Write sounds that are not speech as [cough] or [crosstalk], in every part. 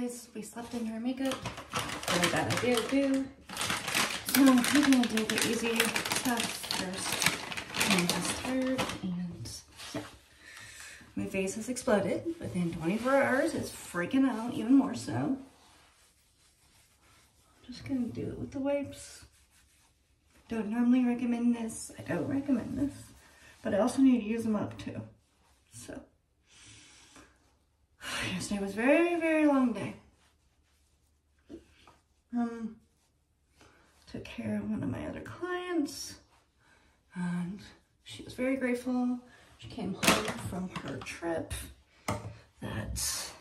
realize we slept in her makeup. Oh really bad idea to do. So we're gonna do the easy stuff first. I'm just tired and yeah. My face has exploded within 24 hours. It's freaking out even more so. I'm just gonna do it with the wipes. Don't normally recommend this. I don't recommend this. But I also need to use them up too. So. [sighs] Yesterday was very, very long day. Um, took care of one of my other clients and she was very grateful. She came home from her trip that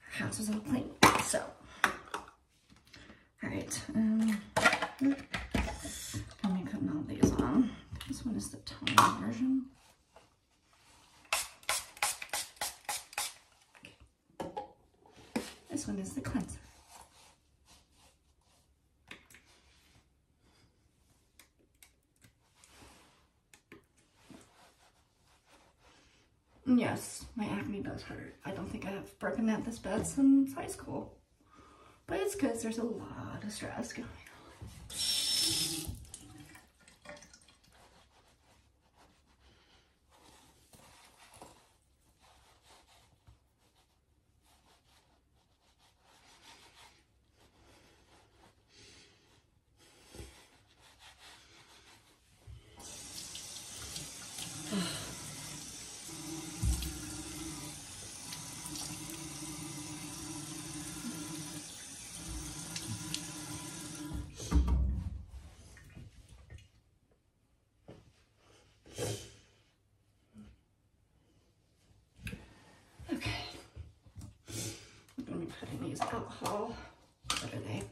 her house all clean. So, all right, um, let me put all these on. This one is the tiny version. This one is the cleanser. Yes, my acne does hurt. I don't think I've broken out this bad since high school. But it's because there's a lot of stress going on. Alcohol. What are they?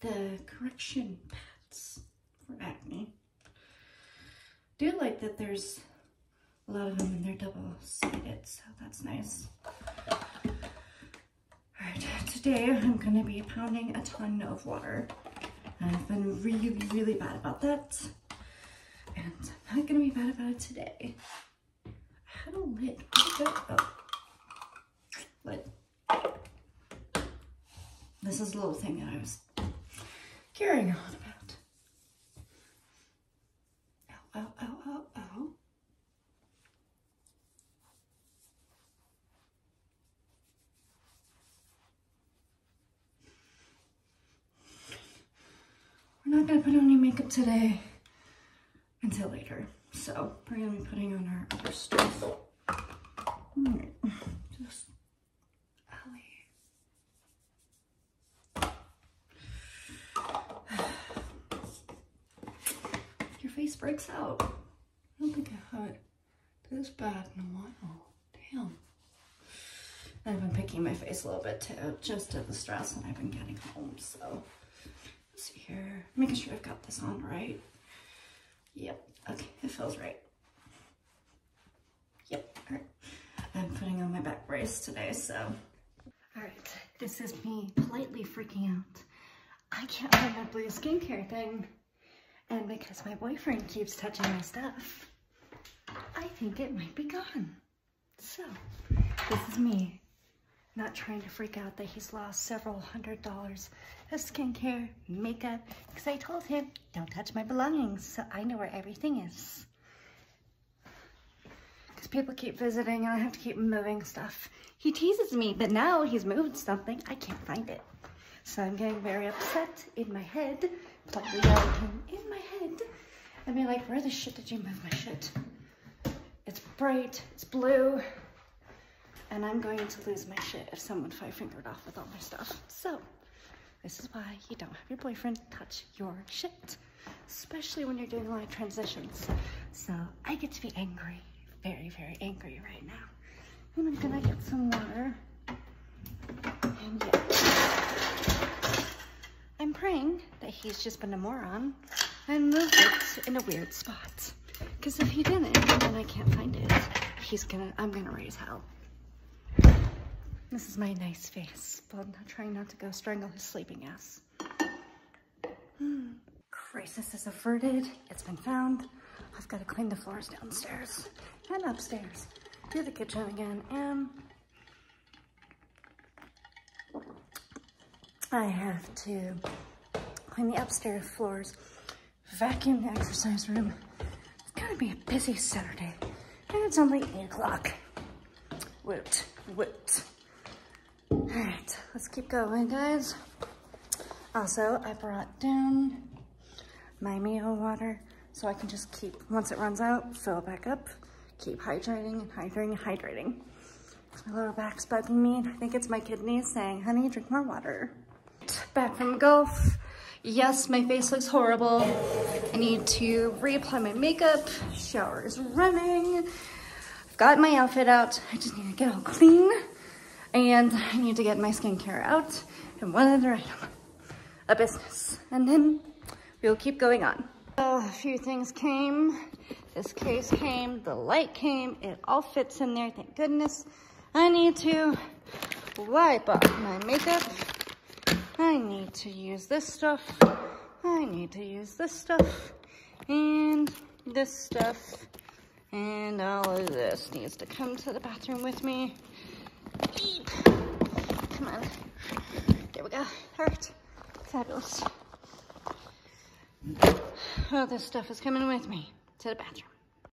The correction pads for acne. Do like that there's a lot of them and they're double-sided, so that's nice. Alright, today I'm going to be pounding a ton of water. I've been really, really bad about that. And I'm not going to be bad about it today. I had a lid. It go? Oh. Lid. This is a little thing that I was carrying on about. We're not gonna put on any makeup today until later. So we're gonna be putting on our other stuff. Just breaks out. I don't think I have had this bad in a while. Oh, damn. I've been picking my face a little bit too, just to the stress and I've been getting home, so. Let's see here, making sure I've got this on right. Yep, okay, it feels right. Yep, all right. I'm putting on my back brace today, so. All right, this is me politely freaking out. I can't find my blue skincare thing. And because my boyfriend keeps touching my stuff, I think it might be gone. So, this is me not trying to freak out that he's lost several hundred dollars of skincare, makeup, because I told him, don't touch my belongings, so I know where everything is. Because people keep visiting and I have to keep moving stuff. He teases me, but now he's moved something, I can't find it. So I'm getting very upset in my head slightly yelling in my head and be like, where the shit did you move my shit? It's bright, it's blue, and I'm going to lose my shit if someone five-fingered off with all my stuff. So, this is why you don't have your boyfriend touch your shit, especially when you're doing a lot of transitions. So, I get to be angry, very, very angry right now. And I'm gonna get some water. And yeah. I'm praying that he's just been a moron and moved it in a weird spot. Because if he didn't, then I can't find it. He's gonna, I'm gonna raise hell. This is my nice face, but I'm not trying not to go strangle his sleeping ass. Hmm. Crisis is averted. It's been found. I've got to clean the floors downstairs and upstairs. Do the kitchen again and I have to clean the upstairs floors, vacuum the exercise room. It's gonna be a busy Saturday. And it's only eight o'clock. Woot, woot. All right, let's keep going, guys. Also, I brought down my Mio water so I can just keep, once it runs out, fill it back up, keep hydrating and hydrating and hydrating. My lower back's bugging me and I think it's my kidneys saying, honey, drink more water. Back from golf. Yes, my face looks horrible. I need to reapply my makeup. Shower is running. I've got my outfit out. I just need to get all clean. And I need to get my skincare out. And one other item, a business. And then we'll keep going on. a few things came. This case came, the light came. It all fits in there, thank goodness. I need to wipe off my makeup. I need to use this stuff. I need to use this stuff. And this stuff. And all of this needs to come to the bathroom with me. Eep. Come on. There we go. All right. Fabulous. All this stuff is coming with me to the bathroom.